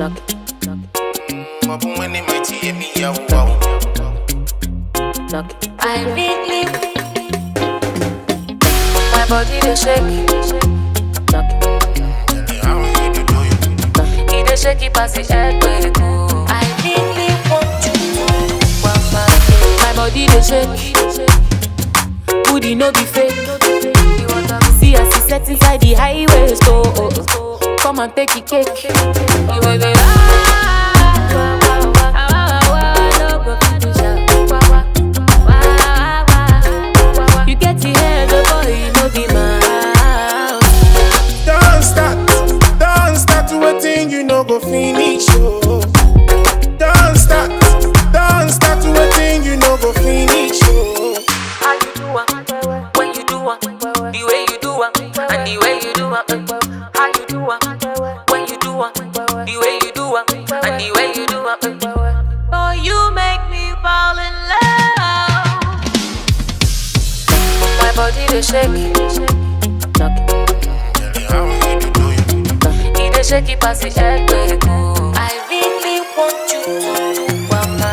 Talk, talk, Mabumweni mighty emi ya wow. talk. I really, my body dey shake. Talk, How you do do you? he dey shake it pass the earthquake. oh. I really want you to want my My body dey shake. Booty no be fake. See as he set inside the highway and take the cake. You be. You get the head, boy, you no be mouth. Don't start, don't start you no go finish. Oh. Don't start, don't start you no go finish. Oh. How you do am? When you do am? The way you do am? And the way you do am? How you do am? Body dey shake. Talk, How you do do you? he dey shake it pass the earthquake. I really want you to want my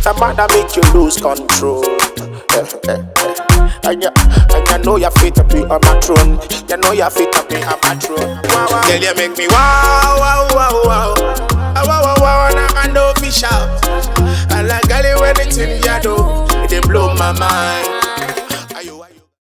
Somebody make you lose control. and you, and you know you're fit to be on my throne. You know you're fit to be on my throne. Wow, wow. Girl, you make me wow, wow, wow, wow. Wow, wow, wow, and I can no fish out. I like girl, you anything you do, it dey blow my mind.